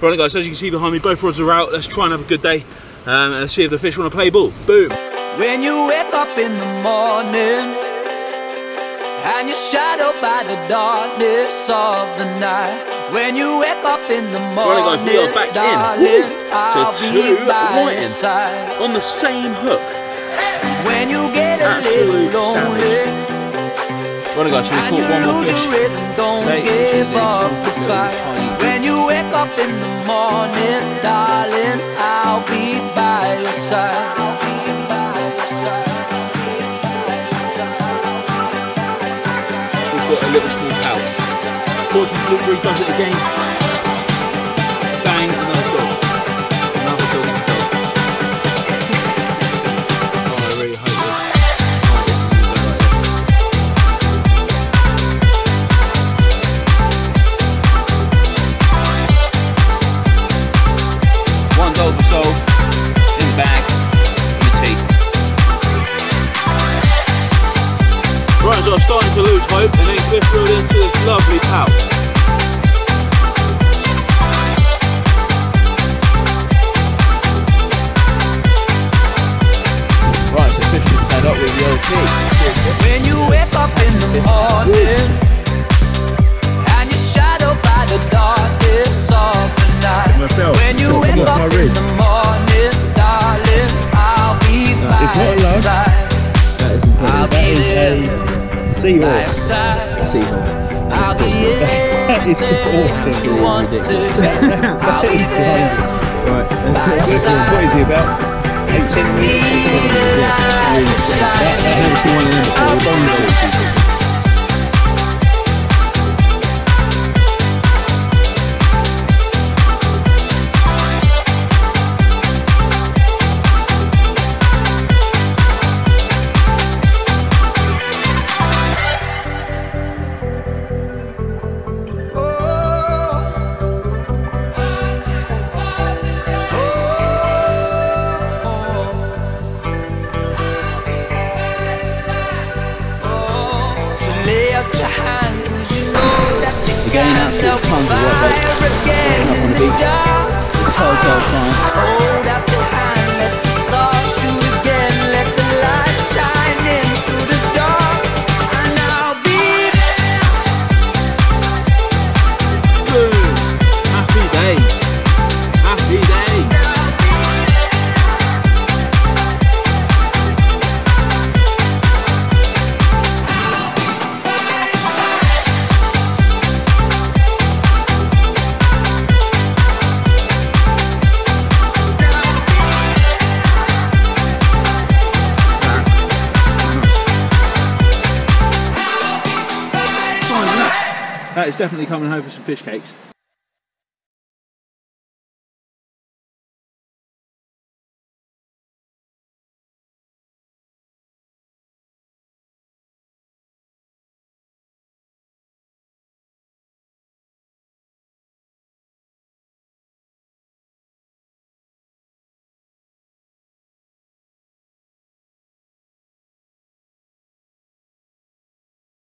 Right guys, as you can see behind me, both rods are out. Let's try and have a good day. Um, and see if the fish want to play ball. Boom. When you wake up in the morning and you're shadowed by the darkness of the night. When you wake up in the morning, right, guys, we are back darling, in I'll to two by your whiting side. on the same hook. When you get a Absolute little lonely Right guys, so we caught one more fish. your morning, darling, I'll be by your side. We've got a little small some fluke, he does it again. So I'm starting to lose hope, and then Cliff rode into this lovely pout. Right, so fish is tied up with the old. When you wake up in the morning and you're shadowed by the darkness of the night. Myself, When you wake up in the morning, seahorse. Seahorse. It's just awesome. if you want to. I'll be there. Right, let's By put your this side. one. What is he about? Eight If you centimetres. need a light Really to That, never seen one of them. Can absolute tons of work, the beach. Telltale. That is definitely coming home for some fish cakes.